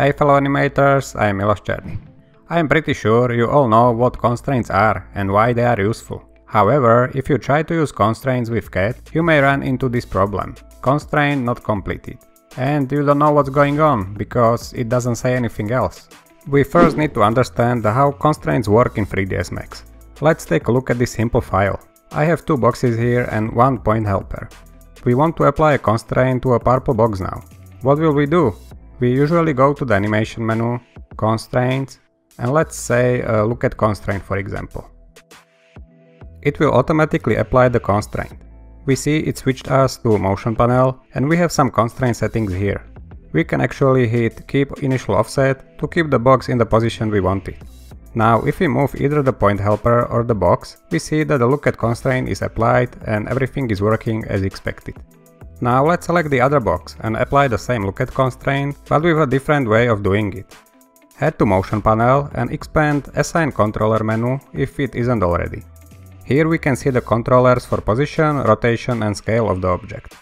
Hey fellow animators, I am Miloš Černý. I am pretty sure you all know what constraints are and why they are useful. However, if you try to use constraints with cat, you may run into this problem. Constraint not completed. And you don't know what's going on, because it doesn't say anything else. We first need to understand how constraints work in 3ds Max. Let's take a look at this simple file. I have two boxes here and one point helper. We want to apply a constraint to a purple box now. What will we do? We usually go to the animation menu, constraints, and let's say uh, look at constraint for example. It will automatically apply the constraint. We see it switched us to motion panel and we have some constraint settings here. We can actually hit keep initial offset to keep the box in the position we want it. Now if we move either the point helper or the box, we see that the look at constraint is applied and everything is working as expected. Now let's select the other box and apply the same look at constraint, but with a different way of doing it. Head to motion panel and expand assign controller menu if it isn't already. Here we can see the controllers for position, rotation and scale of the object.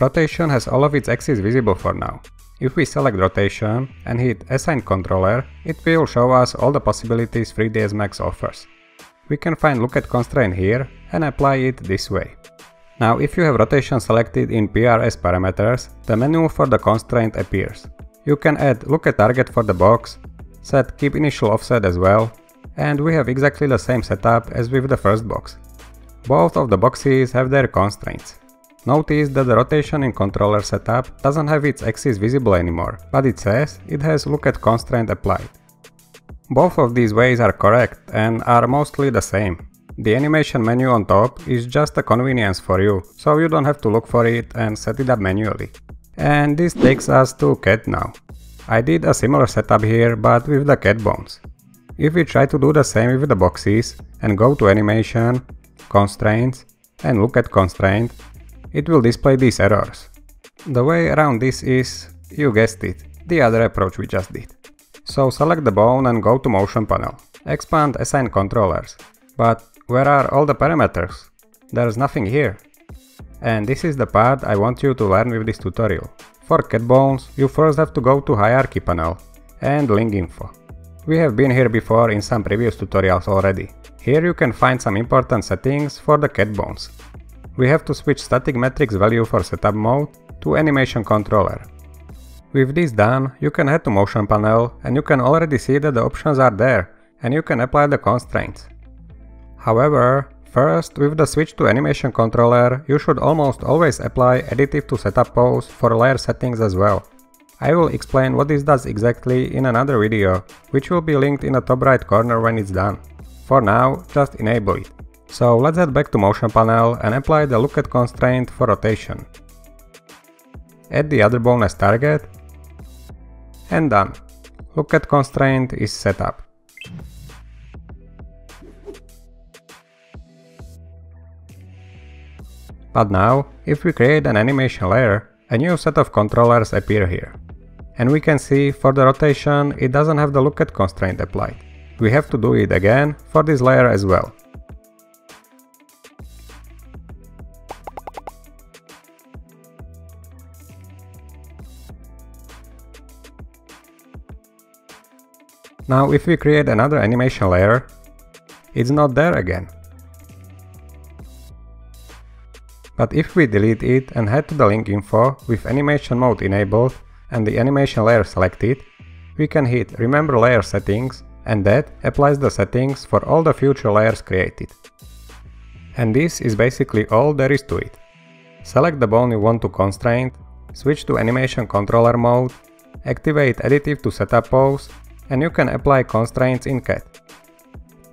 Rotation has all of its axes visible for now. If we select rotation and hit assign controller, it will show us all the possibilities 3ds Max offers. We can find look at constraint here and apply it this way. Now if you have rotation selected in PRS parameters, the menu for the constraint appears. You can add look at target for the box, set keep initial offset as well, and we have exactly the same setup as with the first box. Both of the boxes have their constraints. Notice that the rotation in controller setup doesn't have its axis visible anymore, but it says it has look at constraint applied. Both of these ways are correct and are mostly the same. The animation menu on top is just a convenience for you, so you don't have to look for it and set it up manually. And this takes us to cat now. I did a similar setup here, but with the cat bones. If we try to do the same with the boxes and go to animation, constraints and look at constraint, it will display these errors. The way around this is, you guessed it, the other approach we just did. So select the bone and go to motion panel. Expand assign controllers. But where are all the parameters? There's nothing here. And this is the part I want you to learn with this tutorial. For cat bones, you first have to go to hierarchy panel and link info. We have been here before in some previous tutorials already. Here you can find some important settings for the cat bones. We have to switch static matrix value for setup mode to animation controller. With this done, you can head to motion panel and you can already see that the options are there and you can apply the constraints. However, first, with the switch to animation controller, you should almost always apply additive to setup pose for layer settings as well. I will explain what this does exactly in another video, which will be linked in the top right corner when it's done. For now, just enable it. So let's head back to motion panel and apply the look at constraint for rotation. Add the other bone as target and done. Look at constraint is set up. But now, if we create an animation layer, a new set of controllers appear here. And we can see for the rotation it doesn't have the look at constraint applied. We have to do it again for this layer as well. Now if we create another animation layer, it's not there again. But if we delete it and head to the link info with animation mode enabled and the animation layer selected, we can hit remember layer settings and that applies the settings for all the future layers created. And this is basically all there is to it. Select the bone you want to constrain, switch to animation controller mode, activate additive to setup pose, and you can apply constraints in CAT.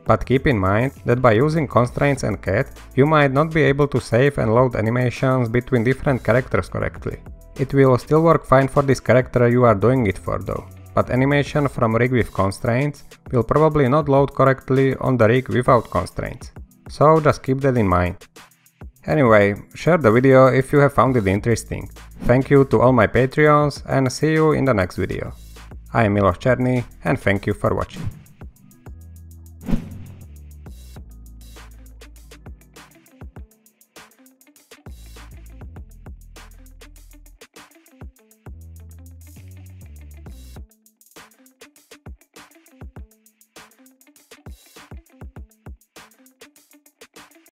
But keep in mind that by using constraints and cat, you might not be able to save and load animations between different characters correctly. It will still work fine for this character you are doing it for though, but animation from rig with constraints will probably not load correctly on the rig without constraints. So just keep that in mind. Anyway, share the video if you have found it interesting. Thank you to all my Patreons and see you in the next video. I am Miloš Černý and thank you for watching.